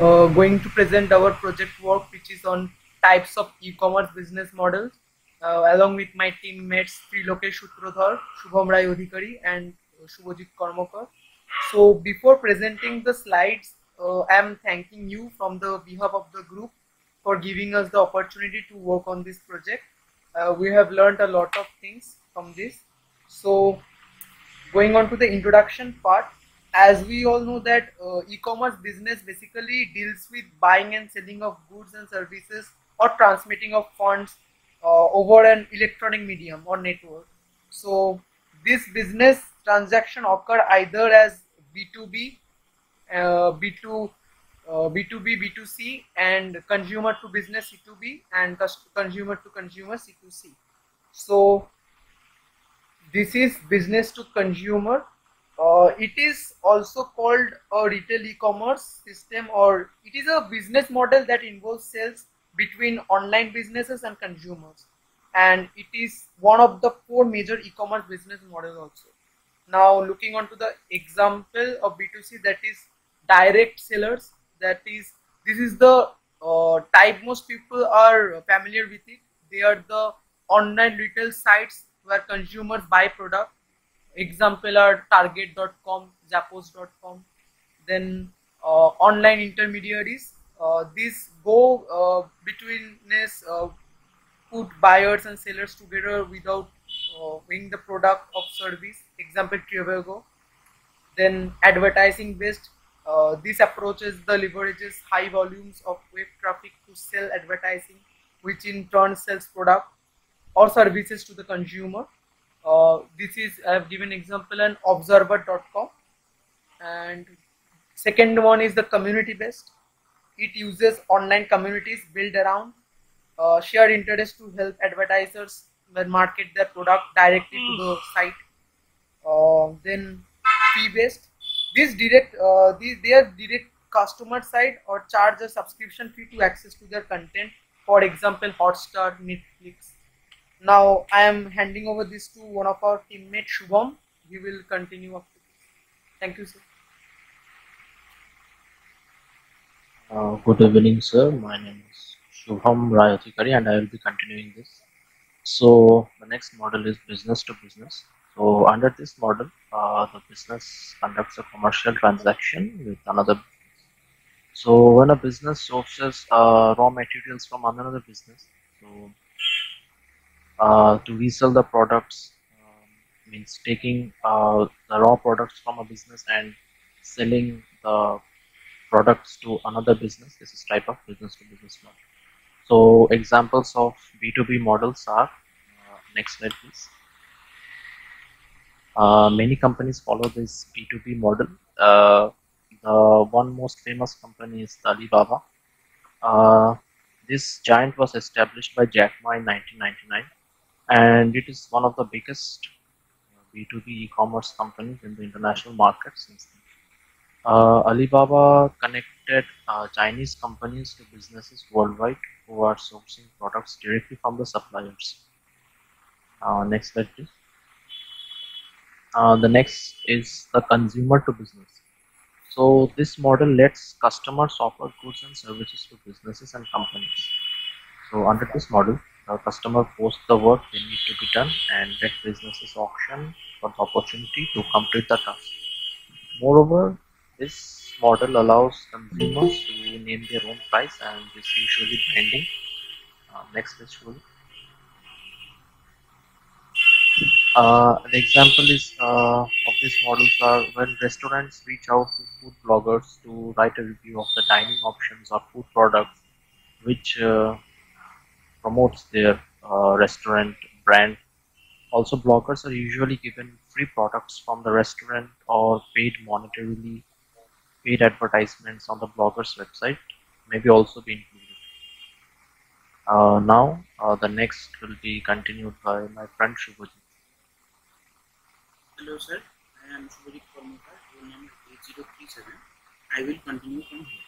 uh, going to present our project work which is on types of e-commerce business models uh, along with my teammates Trilokesh Sutradhar, Subham Rai Adhikari and Subhojit Karmakar. So before presenting the slides, uh, I am thanking you from the behalf of the group for giving us the opportunity to work on this project. Uh, we have learned a lot of things from this. So going on to the introduction part, as we all know that uh, e-commerce business basically deals with buying and selling of goods and services or transmitting of funds uh, over an electronic medium or network. So this business transaction occur either as B2B, uh, B2, uh, B2B, B2C, and consumer to business C2B, and consumer to consumer C2C. So this is business to consumer. Uh, it is also called a retail e-commerce system, or it is a business model that involves sales between online businesses and consumers. And it is one of the four major e-commerce business models also. Now looking onto the example of b2c that is direct sellers that is this is the uh, type most people are familiar with it. They are the online retail sites where consumers buy product example are target.com zappos.com then uh, online intermediaries uh, these go uh, between uh, put buyers and sellers together without uh, weighing the product of service. Example Trivago then advertising based uh, this approaches the leverages high volumes of web traffic to sell advertising which in turn sells product or services to the consumer uh, this is I have given example an observer.com and second one is the community based it uses online communities built around uh, shared interest to help advertisers market their product directly to the site. Uh, then fee based. This direct, uh, these their direct customer side or charge a subscription fee to access to their content. For example, Hotstar, Netflix. Now I am handing over this to one of our teammates, Subham. He will continue after this. Thank you, sir. Uh, good evening, sir. My name is Subham Rai and I will be continuing this. So the next model is business to business. So under this model, uh, the business conducts a commercial transaction with another. So when a business sources uh, raw materials from another business, so uh, to resell the products um, means taking uh, the raw products from a business and selling the products to another business. This is type of business to business model. So examples of B2B models are, uh, next slide please. Uh, many companies follow this B2B model. Uh, the one most famous company is Alibaba. This giant was established by Jack Ma in 1999 and it is one of the biggest B2B uh, e-commerce companies in the international market since then. Uh, Alibaba connected uh, Chinese companies to businesses worldwide who are sourcing products directly from the suppliers. Uh, next slide, please. Uh, the next is the consumer to business. So this model lets customers offer goods and services to businesses and companies. So under this model, the customer posts the work they need to be done and let businesses auction for the opportunity to complete the task. Moreover, this model allows consumers to name their own price and is usually binding. Uh, next visual. Uh, an example is uh, of these models are when restaurants reach out to food bloggers to write a review of the dining options or food products which uh, promotes their uh, restaurant brand. Also, bloggers are usually given free products from the restaurant or paid monetarily paid advertisements on the blogger's website maybe also be included. Uh, now, uh, the next will be continued by my friend Subhojit. Hello, sir. I am Subhojit Karmakar, roll number 8037. I will continue from here.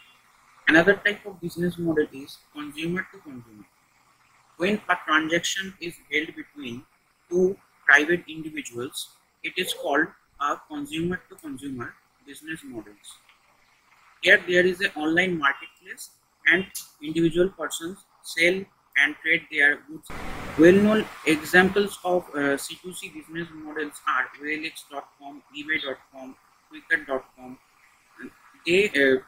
Another type of business model is consumer to consumer. When a transaction is held between two private individuals, it is called a consumer to consumer business models. Here there is an online marketplace and individual persons sell and trade their goods. Well-known examples of uh, C2C business models are OLX.com, eBay.com, Quikr.com. They uh,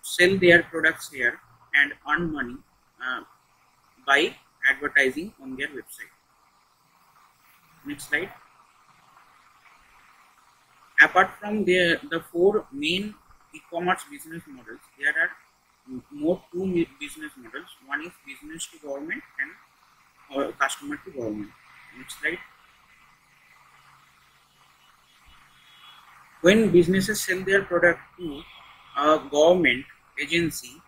sell their products here and earn money uh, by advertising on their website. Next slide. Apart from the, the four main e-commerce business models, there are more two business models. One is business to government and or customer to government. Next slide. When businesses sell their product to a government agency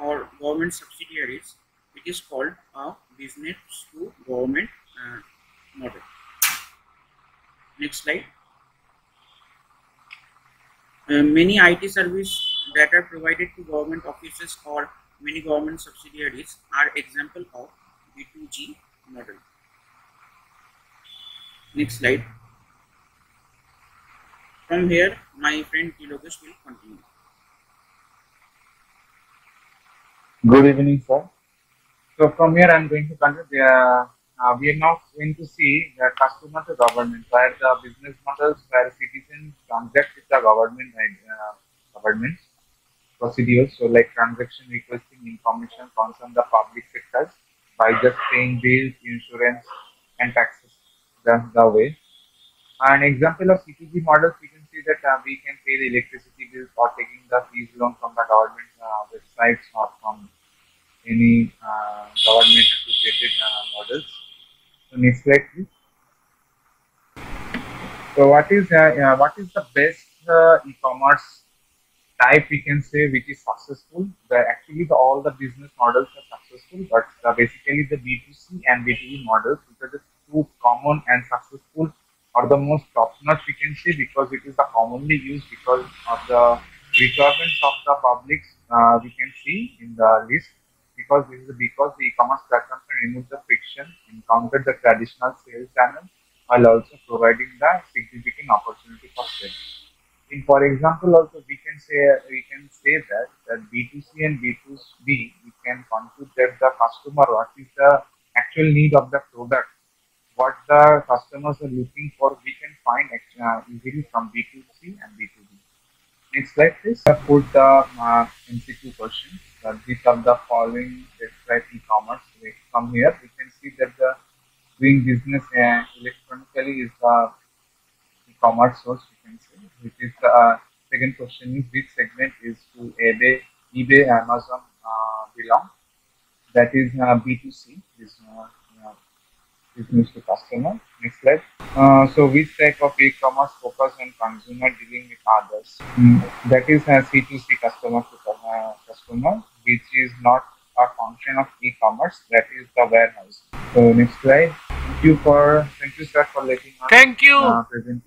or government subsidiaries, is called a business to government uh, model. Next slide. Uh, many IT service that are provided to government offices or many government subsidiaries are example of B2G model. Next slide. From here, my friend Trilokesh will continue. Good evening, sir. So from here, I'm going to continue. Uh, uh, we are now going to see the customer to government, where the business models where citizens transact with the government and uh, governments procedures. So like transaction requesting information concern the public sectors by just paying bills, insurance, and taxes. That's the way. An example of C2G models, we can see that uh, we can pay the electricity bills or taking the fees loan from the government uh, websites or from any uh, government associated uh, models. So next slide, please. So what is uh, what is the best e-commerce type we can say which is successful. The actually the, all the business models are successful, but uh, basically the B2C and B2B models which are the two common and successful or the most top-notch we can say because it is the commonly used because of the requirements of the publics uh, we can see in the list because this is because the e-commerce platform can remove the friction encountered the traditional sales channel while also providing the significant opportunity for sales. In for example also we can say we can say that that b2c and b2b we can conclude that the customer what is the actual need of the product what the customers are looking for we can find uh, easily from b2c and b2b next slide please. I put the uh, mcq question uh, these are the following describe e-commerce from here we can see that the doing business uh, electronically is the e-commerce source You can see, which is the uh, second question is which segment is to eBay, eBay Amazon uh, belong? That is uh, B2C, is uh, business to customer. Next slide. Uh, so which type of e-commerce focus on consumer dealing with others? Mm, that is a C2C customer to uh, customer, which is not a function of e-commerce. That is the warehouse. So next slide. Thank you for thank you sir for letting us thank you uh, present